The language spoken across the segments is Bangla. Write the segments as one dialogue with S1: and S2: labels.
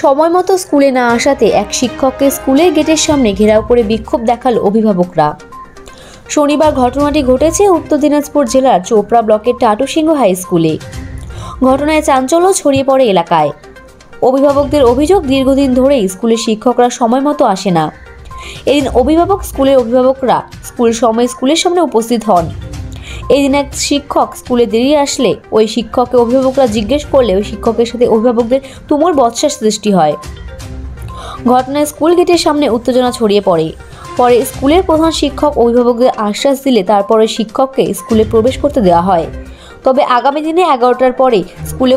S1: সময় মতো স্কুলে না আসাতে এক শিক্ষককে স্কুলের গেটের সামনে ঘেরাও করে বিক্ষোভ দেখাল অভিভাবকরা। শনিবার ঘটনাটি ঘটেছে উত্তর দিনাজপুর জেলার চোপড়া ব্লকের টাটুসিংহ হাই স্কুলে। ঘটনায় চাঞ্চল্য ছড়িয়ে পড়ে এলাকায়। অভিভাবকদের অভিযোগ দীর্ঘদিন ধরেই স্কুলের শিক্ষকরা সময় মতো আসে না। এদিন অভিভাবক স্কুলের অভিভাবকরা স্কুল সময় স্কুলের সামনে উপস্থিত হন। এদিন এক শিক্ষক স্কুলে দেরি আসলে ওই শিক্ষককে অভিভাবকরা জিজ্ঞেস করলে ওই শিক্ষকের সাথে অভিভাবকদের তুমুল বৎসার সৃষ্টি হয়। ঘটনায় স্কুল গেটের সামনে উত্তেজনা ছড়িয়ে পড়ে। পরে স্কুলের প্রধান শিক্ষক অভিভাবকদের আশ্বাস দিলে তারপরে শিক্ষককে স্কুলে প্রবেশ করতে দেওয়া হয়। তবে আগামী দিনে এগারোটার পরে স্কুলে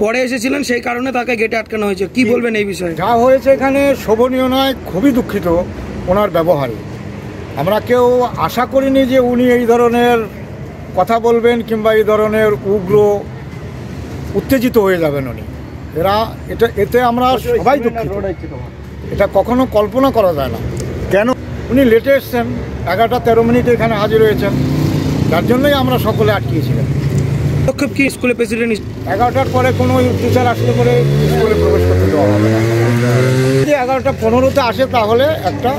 S2: পরে এসেছিলেন সেই কারণে তাকে গেটে আটকানো হয়েছে। কি বলবেন এই বিষয়ে?
S3: যা হয়েছে এখানে শোভনীয় নয় খুবই দুঃখিত ওনার ব্যবহারে। আমরা কেউ আশা করিনি যে উনি এই ধরনের কথা বলবেন কিংবা এই ধরনের উগ্র উত্তেজিত হয়ে যাবেন উনি। এরা এটা এতে আমরা সবাই দুঃখিত। এটা কখনো কল্পনা করা যায় না। কেন? উনি লেটে এসছেন এগারোটা তেরো মিনিটে এখানে হাজির হয়েছেন। যার জন্যই আমরা সকলে আটকিয়েছিলাম
S2: পদক্ষেপ কি স্কুলের প্রেসিডেন্ট
S3: এগারোটার পরে কোনো টিচার আসলে পরে স্কুলে প্রবেশ করতে দেওয়া হবে না। যদি এগারোটা পনেরোতে আসে তাহলে একটা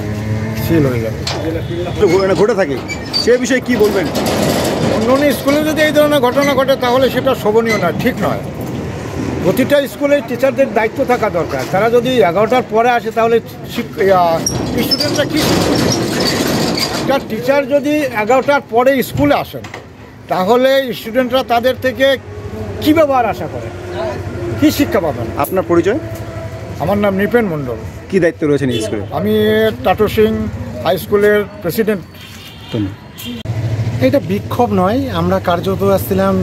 S3: সিল হয়ে যাবে
S4: ঘটে- থাকে। সে বিষয়ে কি বলবেন?
S3: অন্য অন্য স্কুলে যদি এই ধরনের ঘটনা ঘটে তাহলে সেটা শোভনীয় নয় ঠিক নয়। প্রতিটা স্কুলে টিচারদের দায়িত্ব থাকা দরকার। তারা যদি এগারোটার পরে আসে তাহলে স্টুডেন্টরা কী? একটা টিচার যদি এগারোটার পরে স্কুলে আসেন তাহলে স্টুডেন্টরা তাদের থেকে কী ব্যবহার আশা করে? কী শিক্ষা পাবেন?
S4: আপনার পরিচয়?
S3: আমার নাম নৃপেন মণ্ডল।
S4: কি দায়িত্ব রয়েছেন এই স্কুলে?
S3: আমি টাটো সিং হাই স্কুলের প্রেসিডেন্ট।
S5: এটা বিক্ষোভ নয় আমরা কার্যত আসছিলাম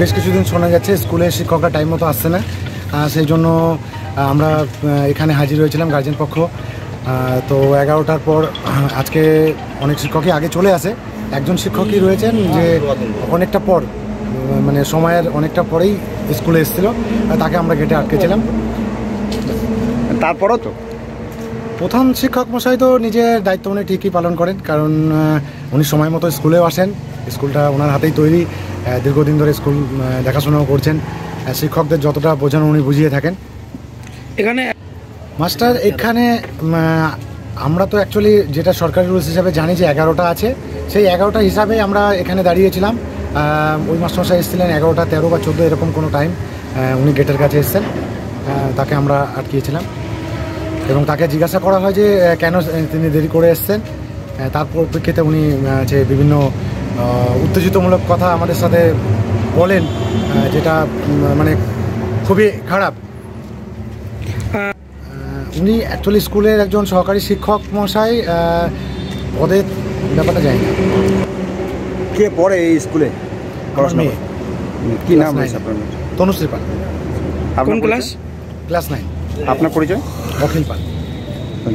S5: বেশ কিছুদিন শোনা যাচ্ছে স্কুলের শিক্ষকরা টাইম মতো আসছে না সেই জন্য আমরা এখানে হাজির হয়েছিলাম গার্জেন পক্ষ। তো এগারোটার পর আজকে অনেক শিক্ষকই আগে চলে আসে। একজন শিক্ষকই রয়েছেন যে অনেকটা পর মানে সময়ের অনেকটা পরেই স্কুলে এসেছিল তাকে আমরা গেটে আটকেছিলাম।
S4: তারপরও তো।
S5: প্রধান শিক্ষক মশাই তো নিজের দায়িত্ব উনি ঠিকই পালন করেন কারণ উনি সময় মতো স্কুলেও আসেন। স্কুলটা ওনার হাতেই তৈরি দীর্ঘদিন ধরে স্কুল দেখাশোনাও করছেন। শিক্ষকদের যতটা বোঝানো উনি বুঝিয়ে থাকেন।
S2: এখানে
S5: মাস্টার এখানে আমরা তো অ্যাকচুয়ালি যেটা সরকারি রুলস হিসাবে জানি যে এগারোটা আছে সেই এগারোটা হিসাবে আমরা এখানে দাঁড়িয়েছিলাম। ওই মাস্টারমশাই এসেছিলেন এগারোটা তেরো বা চোদ্দ এরকম কোনো টাইম উনি গেটের কাছে এসেছেন। তাকে আমরা আটকিয়েছিলাম। এবং তাকে জিজ্ঞাসা করা হয় যে কেন তিনি দেরি করে এসছেন? তার পরিপ্রেক্ষিতে উনি যে বিভিন্ন উত্তেজিতমূলক কথা আমাদের সাথে বলেন যেটা মানে খুবই খারাপ। উনি অ্যাকচুয়ালি স্কুলের একজন সহকারী শিক্ষক মশাই পদের ব্যাপারটা জানি না।
S4: কে পড়ে এই স্কুলে? পড়াশোনা কি নাম আপনার
S5: তনুশ্রী পাল।
S2: কোন ক্লাস
S4: পরিচয়?
S5: Class nine.
S4: আপনার পরিচয়?
S5: अखिल पाल